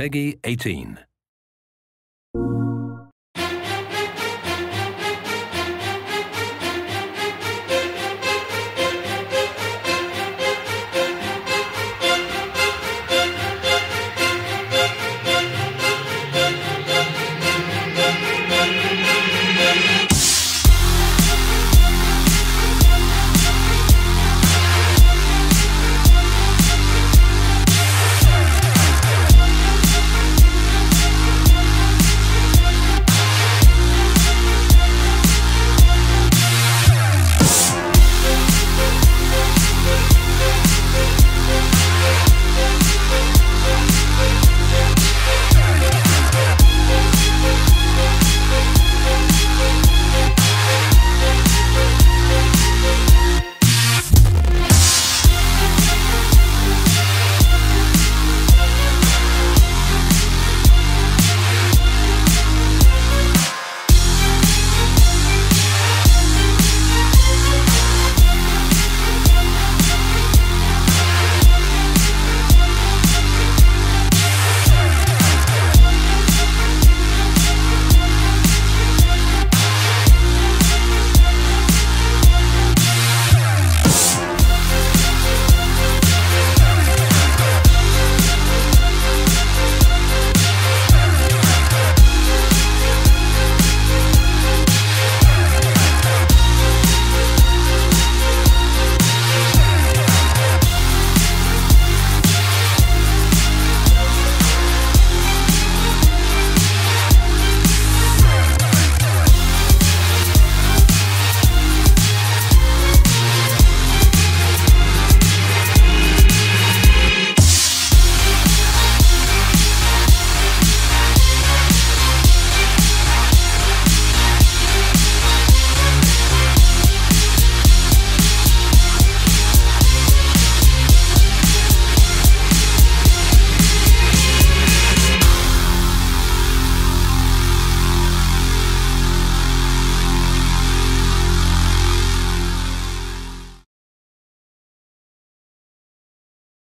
Peggy 18.